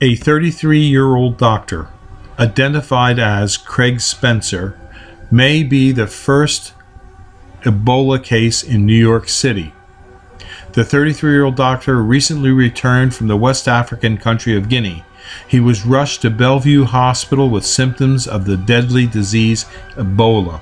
A 33 year old doctor, identified as Craig Spencer, may be the first Ebola case in New York City. The 33 year old doctor recently returned from the West African country of Guinea. He was rushed to Bellevue Hospital with symptoms of the deadly disease Ebola.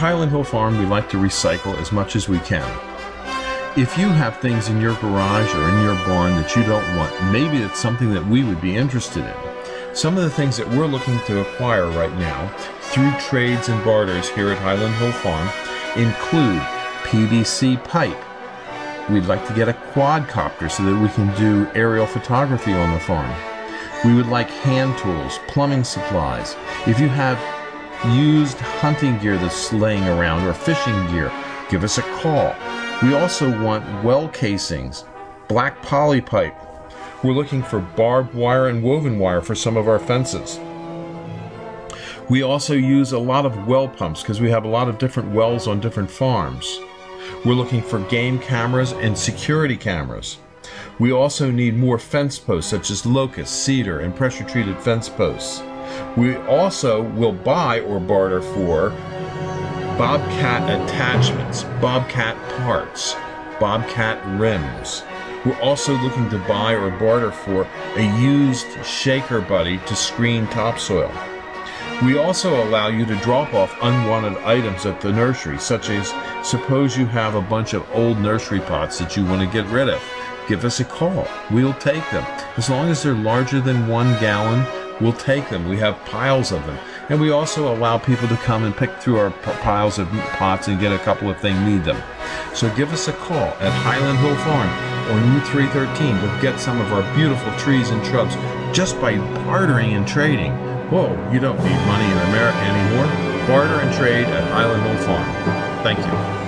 Highland Hill Farm, we like to recycle as much as we can. If you have things in your garage or in your barn that you don't want, maybe it's something that we would be interested in. Some of the things that we're looking to acquire right now through trades and barters here at Highland Hill Farm include PVC pipe. We'd like to get a quadcopter so that we can do aerial photography on the farm. We would like hand tools, plumbing supplies. If you have used hunting gear that's laying around or fishing gear, give us a call. We also want well casings, black poly pipe. We're looking for barbed wire and woven wire for some of our fences. We also use a lot of well pumps because we have a lot of different wells on different farms. We're looking for game cameras and security cameras. We also need more fence posts such as locust, cedar, and pressure treated fence posts. We also will buy or barter for Bobcat attachments, Bobcat parts, Bobcat rims. We're also looking to buy or barter for a used shaker buddy to screen topsoil. We also allow you to drop off unwanted items at the nursery, such as suppose you have a bunch of old nursery pots that you want to get rid of. Give us a call. We'll take them. As long as they're larger than one gallon, we'll take them. We have piles of them. And we also allow people to come and pick through our p- piles of pots and get a couple if they need them. So give us a call at Highland Hill Farm on Route 313 to get some of our beautiful trees and shrubs just by bartering and trading. Whoa, you don't need money in America anymore. Barter and trade at Highland Hill Farm. Thank you.